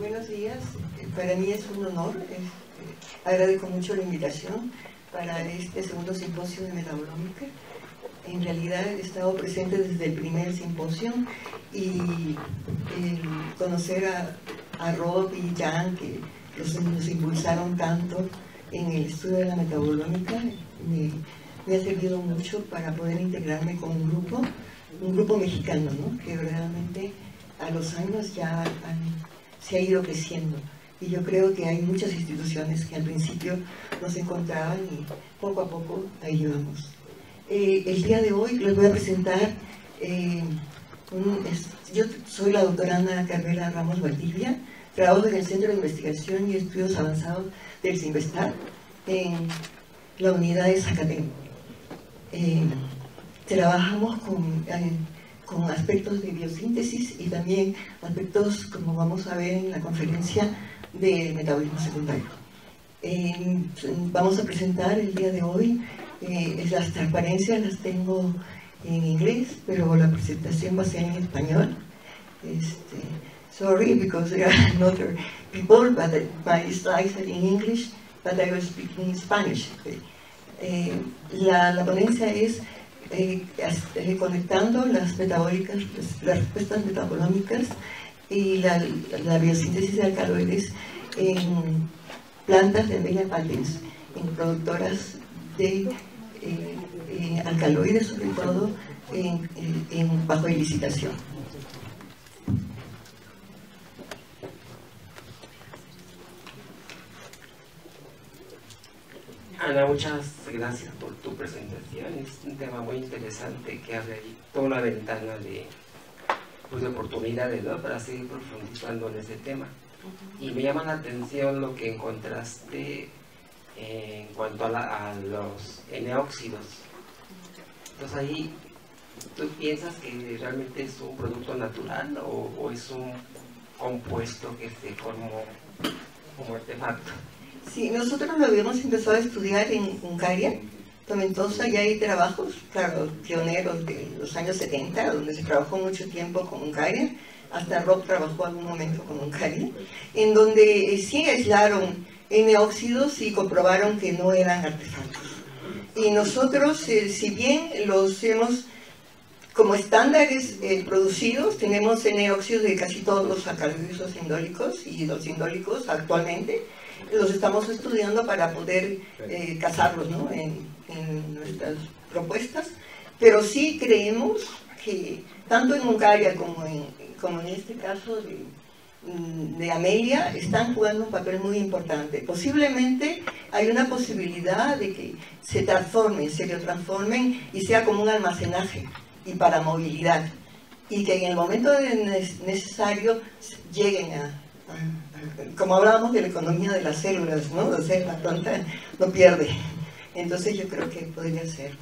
buenos días. Para mí es un honor. Este, agradezco mucho la invitación para este segundo simposio de metabolómica. En realidad he estado presente desde el primer simposio y conocer a, Rob y Jan, que nos impulsaron tanto en el estudio de la metabolómica, me, ha servido mucho para poder integrarme con un grupo, un grupo mexicano, ¿no? que realmente a los años ya se ha ido creciendo. Y yo creo que hay muchas instituciones que al principio no se encontraban y poco a poco ahí vamos. Eh, el día de hoy les voy a presentar, eh, yo soy la doctora Ana Carmela Ramos Valdivia, trabajo en el Centro de Investigación y Estudios Avanzados del CIMBESTAR en la unidad de Zacatén. Eh, trabajamos con con aspectos de biosíntesis y también aspectos, como vamos a ver en la conferencia, de metabolismo secundario. Eh, vamos a presentar el día de hoy, eh, las transparencias las tengo en inglés, pero la presentación va a ser en español. Este, sorry, because there are other people, but my slides are in English, but I was speaking Spanish. Eh, la, la ponencia es eh, eh, conectando las metabólicas, las respuestas metabolómicas y la, biosíntesis de alcaloides en plantas de media Valens, en productoras de eh, alcaloides, sobre todo en, en, bajo ilicitación. Ana, muchas gracias por tu presentación. Es un tema muy interesante que abre toda una ventana de, pues, de oportunidades para seguir profundizando en ese tema. Y me llama la atención lo que encontraste en cuanto a, los N-óxidos. Entonces ahí, ¿tú piensas que realmente es un producto natural o, es un compuesto que se formó como artefacto? Sí, nosotros lo habíamos empezado a estudiar en Hungaria, Tomentosa, ya hay trabajos, claro, pioneros de los años 70, donde se trabajó mucho tiempo con Hungaria, hasta Rob trabajó algún momento con Hungaria, en donde eh, sí aislaron N-óxidos y comprobaron que no eran artefactos. Y nosotros, eh, si bien los hemos como estándares eh, producidos, tenemos N-óxidos de casi todos los alcaloides indólicos y los indólicos actualmente, los estamos estudiando para poder eh, casarlos en, nuestras propuestas, pero sí creemos que tanto en Hungaria como en, como en este caso de, de Amelia están jugando un papel muy importante. Posiblemente hay una posibilidad de que se transformen, se transformen y sea como un almacenaje y para movilidad. Y que en el momento necesario lleguen a como hablábamos de la economía de las células, ¿no? O sea, la planta no pierde. Entonces yo creo que podría ser.